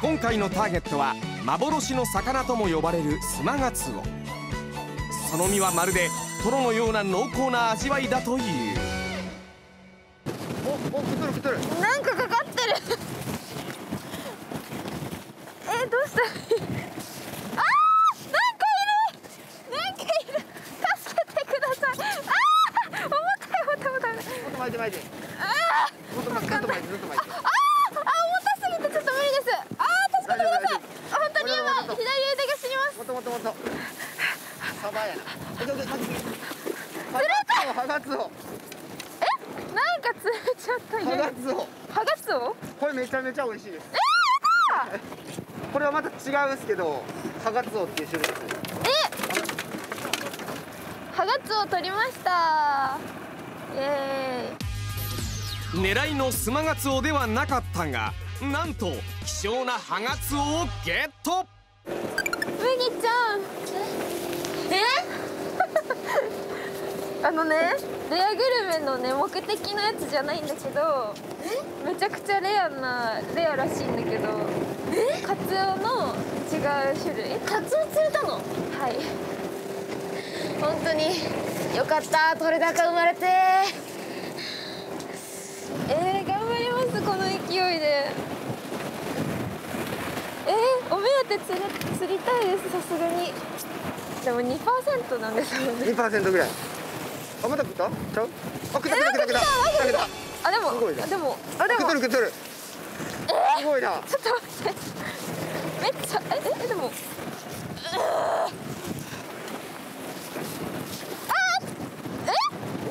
今回のターゲットは幻の魚とも呼ばれるスマガツオ。その身はまるでトロのような濃厚な味わいだという。おお来とる来とる。なんかかかってる。えどうした？らいいあー！なんかいる！なんかいる！助けてください。あー！重たい重たい重たい。もっと巻いて巻いて。あもっと巻いてずっと巻いてずっと巻いてーあー重たすぎてちょっと無理ですあー助けてください大丈夫あ本当にやばい左腕が死にますもっともっともっとサバやなえどうぞ巻きハガツオえなんか釣れちゃった。ハガツオハガツオこれめちゃめちゃ美味しいですえー、やだこれはまた。違うんですけどハガツオっていう種類ですえハガツオ取りました。イエーイ狙いのスマガツオではなかった。がなんと希少なハガツオをゲット麦ちゃんえ？あのねレアグルメのね目的のやつじゃないんだけどめちゃくちゃレアなレアらしいんだけどえ？カツオの違う種類？カツオ釣れたの？はい。本当によかった。取れ高生まれて。えー、頑張りますこの勢いで。えー、お目当て釣れ釣りたいですさすがにでも2%なんですもんね2%ぐらい。あまた食った？ちゃう？あたたたた。たあでもすごいでもあでも。食っとる食っとる。すごいな。ちょっと待って。めっちゃええでも。うー。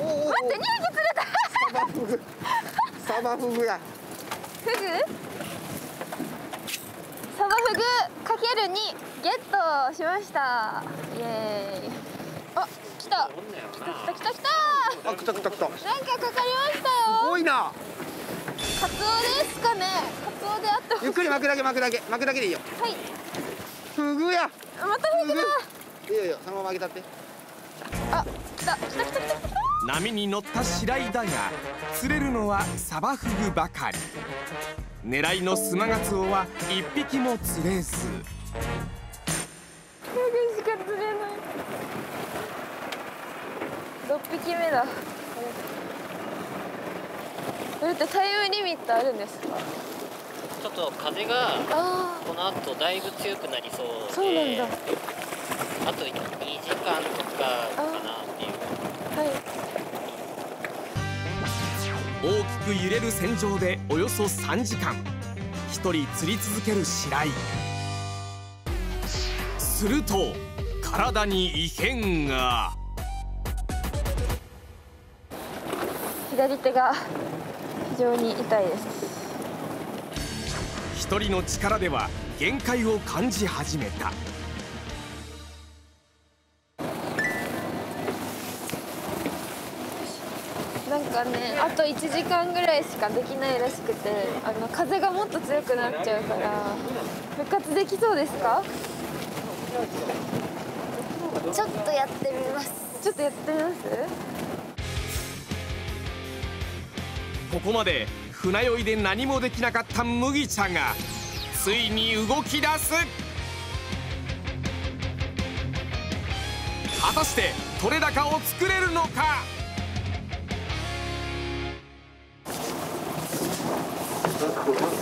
おおおお待って2匹釣れた。サバフグ。サバフグやフグ？サバフグかける2ゲットしました。イエーイ。あ来た。来た来た来た。あ来た来た来た。すなんかかかりましたよ。ごいな。カツオですかね。カツオであってほしい。ゆっくり巻くだけ巻くだけ。巻くだけでいいよ。はい。フグや。またフグだ。いいよいいよ。そのまま巻き立って。あ来た来た来た来た来た。波に乗った白井だが釣れるのはサバフグばかり。狙いのスマガツオは一匹も釣れず匹目だ。これってタイムリミットあるんですか？ちょっと風があこの後だいぶ強くなりそうでそうなんだあと2時間とかかなっていう。あはい。大きく揺れる船上でおよそ3時間一人釣り続ける白井。すると体に異変が左手が非常に痛いです。一人の力では限界を感じ始めた。なんかねあと1時間ぐらいしかできないらしくてあの風がもっと強くなっちゃうから復活できそうですか？ちょっとやってみます。ちょっとやってみます？ここまで船酔いで何もできなかった麦茶がついに動き出す。果たして取れ高を作れるのか？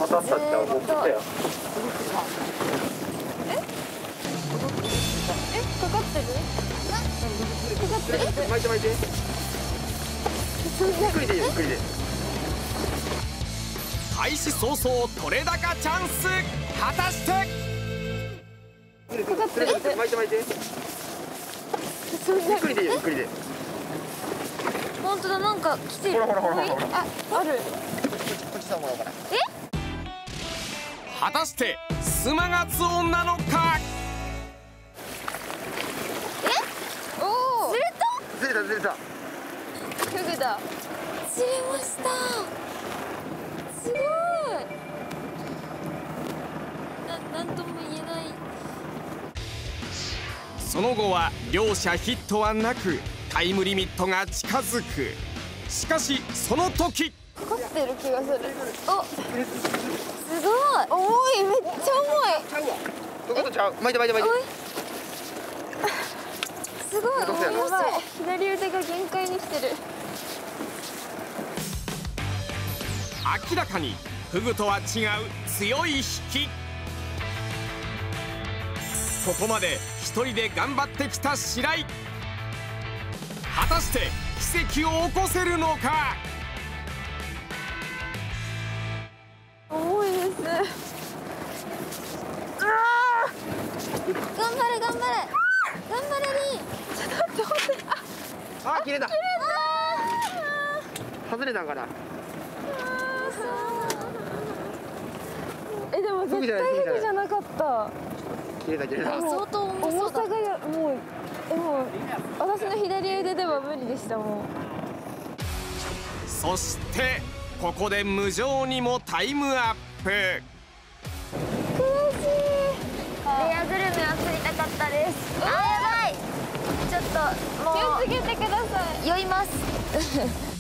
またさっ？ちゃうもう来たよえかかっ？てるかかっ？てる巻いて巻いてゆっ？くりでゆっ？くりで開始早々取れ高チャンス。果たして。ゆっくりで巻いて。巻いてゆっくりでいいよゆっくりで。本当だなんか来てる。ほらほらほらほらほら。あある。こっちさんもらおうかな果たしてスマガツオなのか？おお釣れずれたずれた。フグだ。た釣れましたその後は両者ヒットはなくタイムリミットが近づく。しかしその時。かかってる気がする。おすごい。重いめっちゃ重い。ちゃうわどことちゃう？巻いて巻いて巻いて。すごいどうせやろやばい左腕が限界に来てる。明らかにフグとは違う強い引き。ここまで一人で頑張ってきた白井。果たして奇跡を起こせるのか？重いです。頑張れ頑張れ。頑張れリンあ切れた。外れたんかなえでも絶対フグじゃなかった切れた切れた相当重さがやもうえもう私の左腕では無理でしたもんそしてここで無情にもタイムアップ。レアグルメは釣りたかったです。あやばい。ちょっとも気をつけてください。う酔います